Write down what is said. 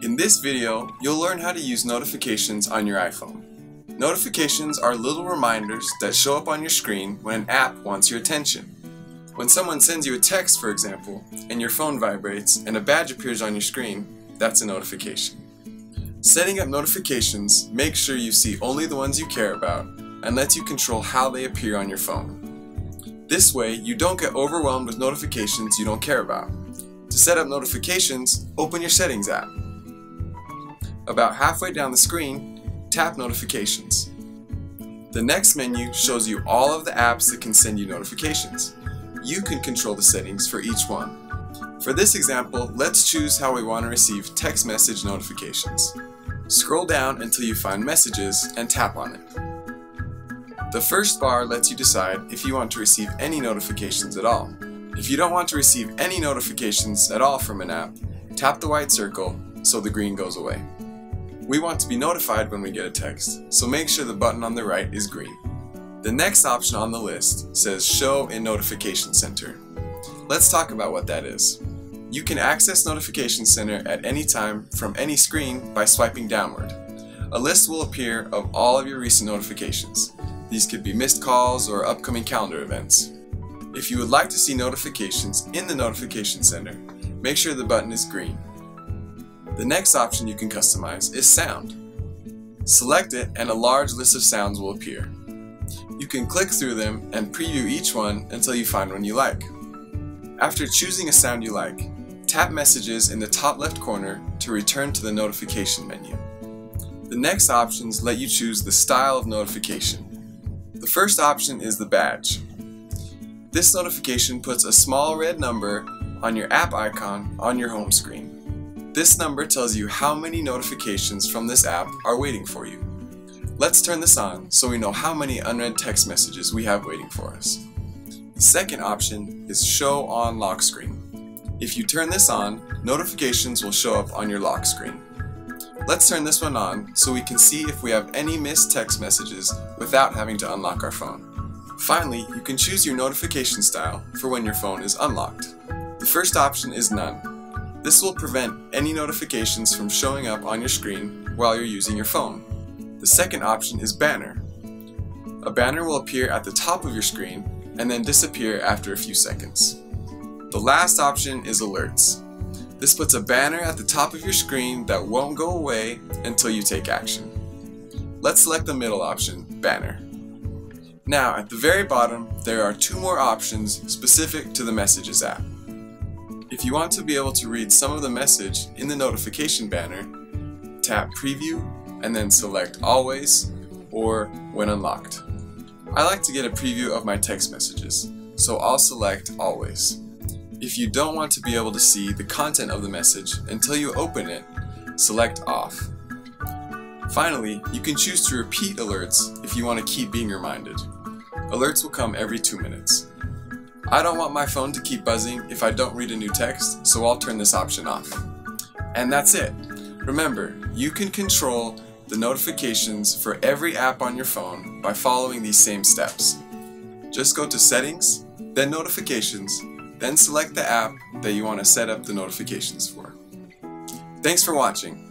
In this video, you'll learn how to use notifications on your iPhone. Notifications are little reminders that show up on your screen when an app wants your attention. When someone sends you a text, for example, and your phone vibrates and a badge appears on your screen, that's a notification. Setting up notifications makes sure you see only the ones you care about and lets you control how they appear on your phone. This way, you don't get overwhelmed with notifications you don't care about. To set up notifications, open your Settings app. About halfway down the screen, tap Notifications. The next menu shows you all of the apps that can send you notifications. You can control the settings for each one. For this example, let's choose how we want to receive text message notifications. Scroll down until you find Messages and tap on it. The first bar lets you decide if you want to receive any notifications at all. If you don't want to receive any notifications at all from an app, tap the white circle so the green goes away. We want to be notified when we get a text, so make sure the button on the right is green. The next option on the list says Show in Notification Center. Let's talk about what that is. You can access Notification Center at any time from any screen by swiping downward. A list will appear of all of your recent notifications. These could be missed calls or upcoming calendar events. If you would like to see notifications in the Notification Center, make sure the button is green. The next option you can customize is sound. Select it and a large list of sounds will appear. You can click through them and preview each one until you find one you like. After choosing a sound you like, tap Messages in the top left corner to return to the notification menu. The next options let you choose the style of notification. The first option is the badge. This notification puts a small red number on your app icon on your home screen. This number tells you how many notifications from this app are waiting for you. Let's turn this on so we know how many unread text messages we have waiting for us. The second option is Show on Lock Screen. If you turn this on, notifications will show up on your lock screen. Let's turn this one on so we can see if we have any missed text messages without having to unlock our phone. Finally, you can choose your notification style for when your phone is unlocked. The first option is None. This will prevent any notifications from showing up on your screen while you're using your phone. The second option is Banner. A banner will appear at the top of your screen and then disappear after a few seconds. The last option is Alerts. This puts a banner at the top of your screen that won't go away until you take action. Let's select the middle option, Banner. Now, at the very bottom, there are two more options specific to the Messages app. If you want to be able to read some of the message in the notification banner, tap Preview and then select Always or When Unlocked. I like to get a preview of my text messages, so I'll select Always. If you don't want to be able to see the content of the message until you open it, select Off. Finally, you can choose to repeat alerts if you want to keep being reminded. Alerts will come every two minutes. I don't want my phone to keep buzzing if I don't read a new text, so I'll turn this option off. And that's it. Remember, you can control the notifications for every app on your phone by following these same steps. Just go to Settings, then Notifications, then select the app that you want to set up the notifications for. Thanks for watching.